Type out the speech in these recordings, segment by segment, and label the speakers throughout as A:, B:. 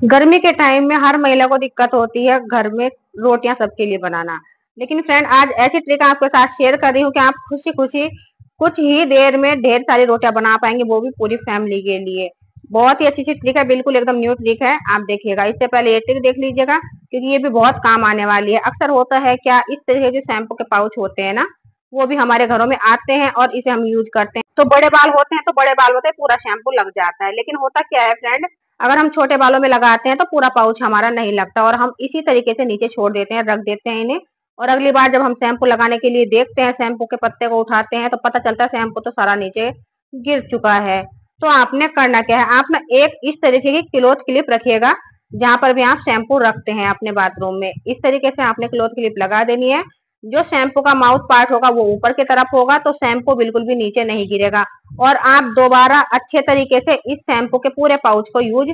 A: गर्मी के टाइम में हर महिला को दिक्कत होती है घर में रोटियाँ सबके लिए बनाना। लेकिन फ्रेंड आज ऐसी ट्रिक आपके साथ शेयर कर रही हूँ कि आप खुशी खुशी कुछ ही देर में ढेर सारी रोटियाँ बना पाएँगे, वो भी पूरी फैमिली के लिए। बहुत ही अच्छी सी ट्रिक है, बिल्कुल एकदम न्यू ट्रिक है, आप देखिएगा। इससे पहले ये ट्रिक देख लीजिएगा, क्योंकि ये भी बहुत काम आने वाली है। अक्सर होता है क्या, इस तरह के जो शैम्पू के पाउच होते हैं ना, वो भी हमारे घरों में आते हैं और इसे हम यूज़ करते हैं। तो बड़े बाल होते हैं तो बड़े बाल होते हैं, पूरा शैम्पू लग जाता है। लेकिन होता क्या है फ्रेंड अगर हम छोटे बालों में लगाते हैं तो पूरा पाउच हमारा नहीं लगता और हम इसी तरीके से नीचे छोड़ देते हैं, रख देते हैं इन्हें। और अगली बार जब हम शैम्पू लगाने के लिए देखते हैं, शैम्पू के पत्ते को उठाते हैं तो पता चलता है शैम्पू तो सारा नीचे गिर चुका है। तो आपने करना क्या है? आप ना एक इस तरीके की क्लोथ क्लिप रखिएगा, जहाँ पर भी आप शैम्पू रखते हैं अपने बाथरूम में। इस तरीके से आपने क्लोथ क्लिप लगा देनी है। जो शैम्पू का माउथ पार्ट होगा वो ऊपर की तरफ़ होगा तो शैम्पू बिल्कुल भी नीचे नहीं गिरेगा। और आप दोबारा अच्छे तरीके से इस शैम्पू के पूरे पाउच को यूज़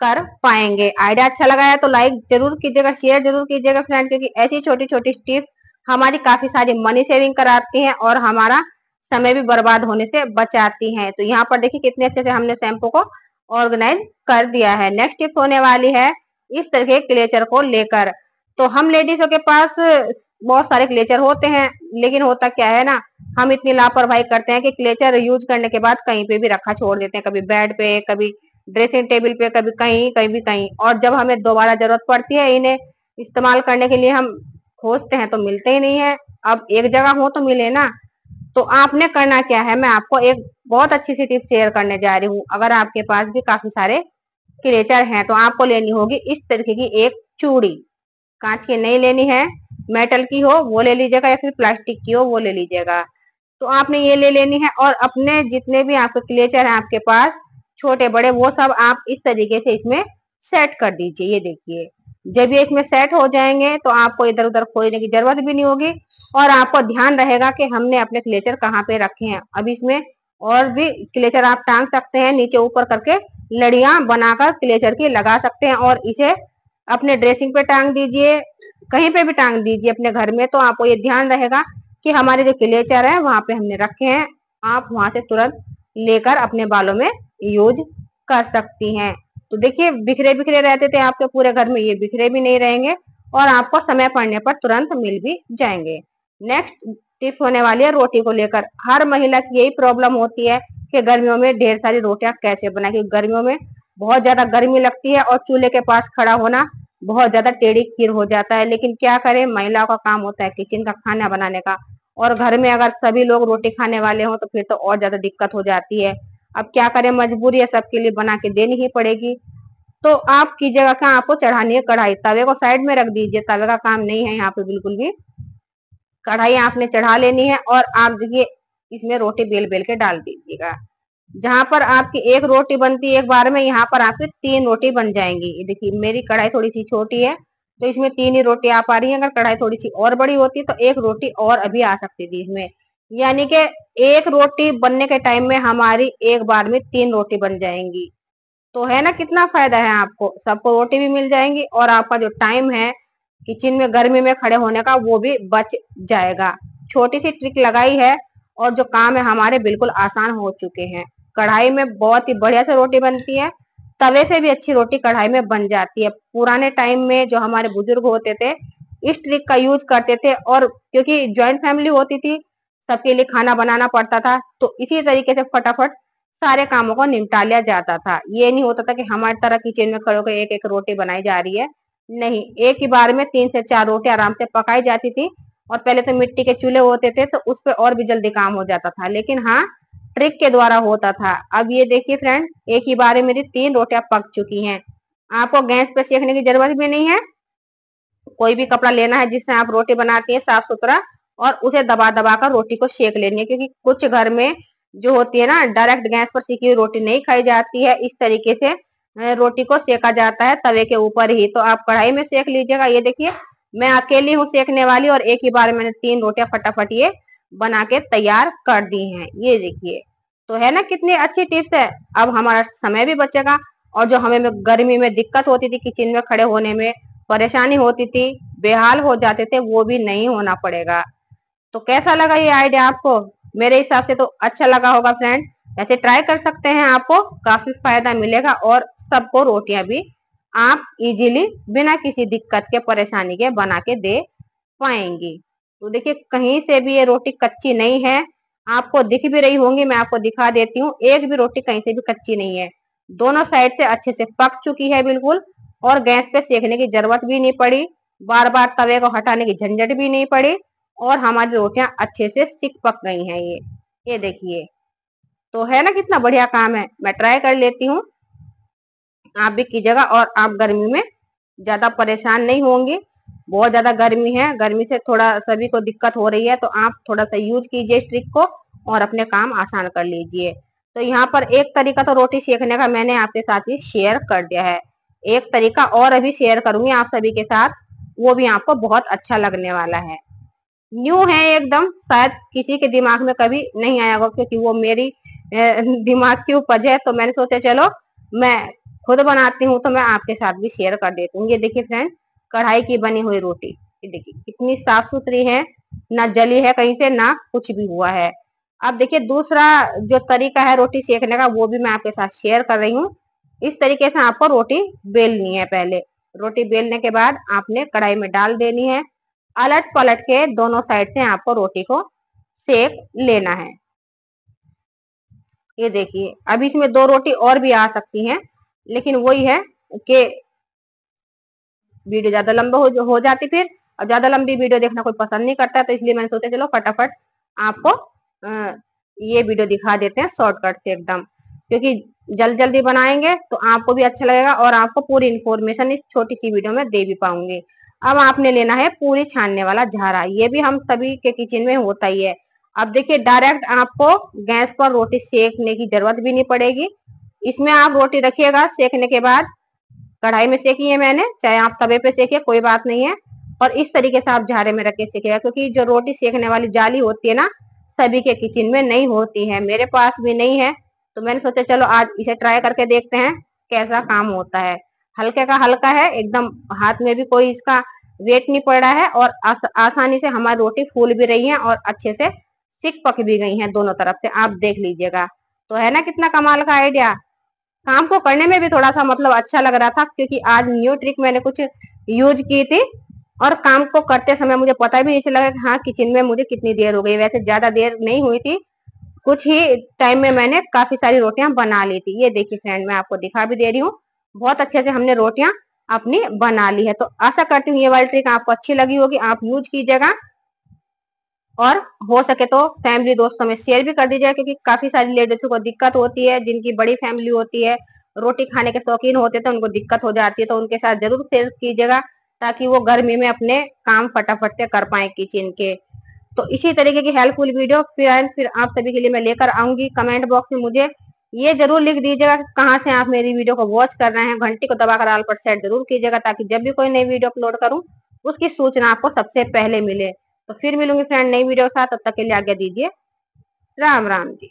A: कर पाएँगे। आइडिया अच्छा लगा है तो लाइक ज़रूर कीजिएगा, शेयर ज़रूर कीजिएगा फ्रेंड, क्योंकि ऐसी छोटी छोटी टिप्स हमारी काफ़ी सारी मनी सेविंग कराती हैं और हमारा समय भी बर्बाद होने से बचाती हैं। तो यहाँ पर देखिए कितने अच्छे से हमने शैम्पू को ऑर्गेनाइज कर दिया है। नेक्स्ट टिप होने वाली है इस तरह के क्लेचर को लेकर। तो हम लेडीजों के पास बहुत सारे क्लेचर होते हैं, लेकिन होता क्या है ना, हम इतनी लापरवाही करते हैं कि क्लेचर यूज़ करने के बाद कहीं पे भी रखा छोड़ देते हैं, कभी बेड पे, कभी ड्रेसिंग टेबल पे, कभी कहीं कहीं भी कहीं। और जब हमें दोबारा ज़रूरत पड़ती है इन्हें इस्तेमाल करने के लिए हम खोजते हैं तो मिलते ही नहीं है। अब एक जगह हो तो मिले ना तो आपने करना क्या है? मैं आपको एक बहुत अच्छी सी टिप शेयर करने जा रही हूँ। अगर आपके पास भी काफ़ी सारे क्लेचर हैं तो आपको लेनी होगी इस तरीके की एक चूड़ी। कांच की नहीं लेनी है मेटल की हो, वो ले लीजिएगा, या फिर प्लास्टिक की हो, वो ले लीजिएगा। तो आपने ये ले लेनी है, और अपने जितने भी आपके क्लेचर हैं आपके पास, छोटे, बड़े, वो सब आप इस तरीके से इसमें सेट कर दीजिए। ये देखिए, जब ये इसमें सेट हो जाएँगे तो आपको इधर उधर खोजने की ज़रूरत भी नहीं होगी, और आपको ध्यान रहेगा कि हमने अपने क्लेचर कहाँ पे रखे हैं। अब इसमें और भी क्लेचर आप टांग सकते हैं, नीचे ऊपर करके लड़ियाँ बनाकर क्लेचर की लगा सकते हैं, और इसे अपने ड्रेसिंग पे टांग दीजिए कहीं पे भी टांग दीजिए अपने घर में तो आपको ये ध्यान रहेगा कि हमारे जो क्लेचर है, वहाँ पे हमने रखे हैं। आप वहाँ से तुरंत लेकर अपने बालों में यूज़ कर सकती हैं। तो देखिए, बिखरे बिखरे रहते थे आपके पूरे घर में, ये बिखरे भी नहीं रहेंगे और आपको समय पड़ने पर तुरंत मिल भी जाएँगे। नेक्स्ट टिप होने वाली है रोटी को लेकर। हर महिला की यही प्रॉब्लम होती है कि गर्मियों में ढेर सारी रोटियाँ कैसे बनाए, क्योंकि गर्मियों में बहुत ज़्यादा गर्मी लगती है और चूल्हे के पास खड़ा होना बहुत ज़्यादा टेढ़ी खीर हो जाता है, लेकिन क्या करें? महिलाओं का काम होता है किचन का खाना बनाने का। और घर में अगर सभी लोग रोटी खाने वाले हों तो फिर तो और ज़्यादा दिक्कत हो जाती है। अब क्या करें? मजबूरी है, सबके लिए बना के देनी ही पड़ेगी। तो आप कीजिएगा क्या आपको चढ़ानी है कढ़ाई। तवे को साइड में रख दीजिए। तवे का काम नहीं है यहाँ पे बिल्कुल भी। कढ़ाई आपने चढ़ा लेनी है और आप देखिए, इसमें रोटी बेल बेल के डाल दीजिएगा। जहाँ पर आपकी एक रोटी बनती है एक बार में, यहाँ पर आपकी तीन रोटी बन जाएँगी। देखिए, मेरी कढ़ाई थोड़ी सी छोटी है तो इसमें तीन ही रोटी आ पा रही है। अगर कढ़ाई थोड़ी सी और बड़ी होती तो एक रोटी और अभी आ सकती थी इसमें। यानी कि एक रोटी बनने के टाइम में हमारी एक बार में तीन रोटी बन जाएँगी। तो है ना, कितना फ़ायदा है आपको? सबको रोटी भी मिल जाएँगी और आपका जो टाइम है, किचन में, गर्मी में खड़े होने का, वो भी बच जाएगा। छोटी सी ट्रिक लगाई है और जो काम है, हमारे बिल्कुल आसान हो चुके हैं। कढ़ाई में बहुत ही बढ़िया से रोटी बनती है। तवे से भी अच्छी रोटी कढ़ाई में बन जाती है। पुराने टाइम में जो हमारे बुज़ुर्ग होते थे, इस ट्रिक का यूज़ करते थे और क्योंकि ज्वाइंट फैमिली होती थी, सबके लिए खाना बनाना पड़ता था तो इसी तरीके से फटाफट सारे कामों को निपटा लिया जाता था। ये नहीं होता था कि हमारी तरह किचन में खड़े होकर एक एक रोटी बनाई जा रही है। नहीं, एक ही बार में तीन से चार रोटी आराम से पकाई जाती थी और पहले तो मिट्टी के चूल्हे होते थे तो उस पर और भी जल्दी काम हो जाता था। लेकिन हाँ ट्रिक के द्वारा होता था। अब ये देखिए फ्रेंड एक ही बार मेरी तीन रोटियाँ पक चुकी हैं। आपको गैस पे सेकने की ज़रूरत भी नहीं है। कोई भी कपड़ा लेना है जिससे आप रोटी बनाती है, साफ़ सुथरा, और उसे दबा दबा कर रोटी को सेक लेनी है, क्योंकि कुछ घर में जो होती है ना डायरेक्ट गैस पर सीखी हुई रोटी नहीं खाई जाती है। इस तरीके से रोटी को सेका जाता है तवे के ऊपर ही। तो आप कढ़ाई में सेक लीजिएगा। ये देखिए, मैं अकेली हूँ सेकने वाली और एक ही बार मैंने तीन रोटियाँ फटाफट ये बना के तैयार कर दी हैं। ये देखिए। तो है ना कितनी अच्छी टिप्स है। अब हमारा समय भी बचेगा और जो हमें गर्मी में दिक्कत होती थी किचन में खड़े होने में, परेशानी होती थी, बेहाल हो जाते थे, वो भी नहीं होना पड़ेगा। तो कैसा लगा ये आइडिया आपको? मेरे हिसाब से तो अच्छा लगा होगा फ्रेंड ऐसे ट्राई कर सकते हैं आपको, काफ़ी फ़ायदा मिलेगा और सबको रोटियाँ भी आप इजीली बिना किसी दिक्कत के, परेशानी के बना के दे पाएँगी। तो देखिए, कहीं से भी ये रोटी कच्ची नहीं है आपको दिख भी रही होंगी, मैं आपको दिखा देती हूँ। एक भी रोटी कहीं से भी कच्ची नहीं है। दोनों साइड से अच्छे से पक चुकी है बिल्कुल, और गैस पे सेकने की ज़रूरत भी नहीं पड़ी। बार बार तवे को हटाने की झंझट भी नहीं पड़ी, और हमारी रोटियाँ अच्छे से सिक पक गई हैं ये। ये देखिए तो है ना कितना बढ़िया काम है। मैं ट्राई कर लेती हूँ। आप भी कीजिएगा और आप गर्मी में ज़्यादा परेशान नहीं होंगे। बहुत ज़्यादा गर्मी है, गर्मी से थोड़ा सभी को दिक्कत हो रही है तो आप थोड़ा सा यूज़ कीजिए इस ट्रिक को और अपने काम आसान कर लीजिए। तो यहाँ पर एक तरीका तो रोटी सेकने का मैंने आपके साथ ही शेयर कर दिया है। एक तरीका और अभी शेयर करूँगी आप सभी के साथ, वो भी आपको बहुत अच्छा लगने वाला है। न्यू है एकदम, शायद किसी के दिमाग में कभी नहीं आया होगा, क्योंकि वो मेरी दिमाग की उपज है तो मैंने सोचा चलो मैं खुद बनाती हूँ तो मैं आपके साथ भी शेयर कर देती हूँ। ये देखिए फ्रेंड कढ़ाई की बनी हुई रोटी। ये देखिए, कितनी साफ़ सुथरी है, ना जली है कहीं से, ना कुछ भी हुआ है। अब देखिए, दूसरा जो तरीका है रोटी सेकने का, वो भी मैं आपके साथ शेयर कर रही हूँ। इस तरीके से आपको रोटी बेलनी है पहले। रोटी बेलने के बाद आपने कढ़ाई में डाल देनी है। अलट पलट के दोनों साइड से आपको रोटी को सेक लेना है। ये देखिए अभी इसमें दो रोटी और भी आ सकती हैं, लेकिन वही है कि वीडियो ज़्यादा लंबा हो, हो जाती फिर और ज़्यादा लंबी वीडियो देखना कोई पसंद नहीं करता तो इसलिए मैंने सोचा चलो फटाफट आपको ये वीडियो दिखा देते हैं शॉर्टकट से एकदम। क्योंकि जल्द जल्दी बनाएँगे तो आपको भी अच्छा लगेगा और आपको पूरी इन्फॉर्मेशन इस छोटी सी वीडियो में दे भी पाऊँगी। अब आपने लेना है पूरी छानने वाला झारा। ये भी हम सभी के किचन में होता ही है। अब देखिए डायरेक्ट आपको गैस पर रोटी सेकने की ज़रूरत भी नहीं पड़ेगी। इसमें आप रोटी रखिएगा सेकने के बाद कढ़ाई में सेकी है मैंने चाहे आप तवे पे सेकिए कोई बात नहीं है। और इस तरीके से आप झारे में रख के सेकिएगा क्योंकि जो रोटी सेकने वाली जाली होती है ना सभी के किचन में नहीं होती है मेरे पास भी नहीं है। तो मैंने सोचा चलो आज इसे ट्राई करके देखते हैं कैसा काम होता है। हल्के का हल्का है एकदम हाथ में भी कोई इसका वेट नहीं पड़ रहा है और आस, आसानी से हमारी रोटी फूल भी रही है और अच्छे से सिक पक भी गई है दोनों तरफ़ से। आप देख लीजिएगा। तो है ना कितना कमाल का आइडिया काम को करने में भी थोड़ा सा मतलब अच्छा लग रहा था, क्योंकि आज न्यू ट्रिक मैंने कुछ यूज़ की थी। और काम को करते समय मुझे पता भी नहीं चला कि हाँ किचन में मुझे कितनी देर हो गई। वैसे ज़्यादा देर नहीं हुई थी। कुछ ही टाइम में मैंने काफ़ी सारी रोटियाँ बना ली थी। ये देखिए फ्रेंड मैं आपको दिखा भी दे रही हूँ। बहुत अच्छे से हमने रोटियाँ अपनी बना ली है। तो आशा करती हूँ ये वाली ट्रिक आपको अच्छी लगी होगी। आप यूज़ कीजिएगा। और हो सके तो फैमिली दोस्तों में शेयर भी कर दीजिएगा, क्योंकि काफ़ी सारी लेडीज़ को दिक्कत होती है, जिनकी बड़ी फैमिली होती है, रोटी खाने के शौकीन होते तो उनको दिक्कत हो जाती है तो उनके साथ ज़रूर शेयर कीजिएगा, ताकि वो गर्मी में अपने काम फटाफट से कर पाए किचन के। तो इसी तरीके की हेल्पफुल वीडियो फिर फिर आप सभी के लिए मैं लेकर आऊँगी कमेंट बॉक्स में मुझे। ये ज़रूर लिख दीजिएगा कहाँ से आप मेरी वीडियो को वॉच कर रहे हैं, घंटी को दबाकर आल पर सेट ज़रूर कीजिएगा, ताकि जब भी कोई नई वीडियो अपलोड करूँ, उसकी सूचना आपको सबसे पहले मिले। तो फिर मिलूँगी फ्रेंड नई वीडियो के साथ, तब तक के लिए आज्ञा दीजिए। राम राम जी।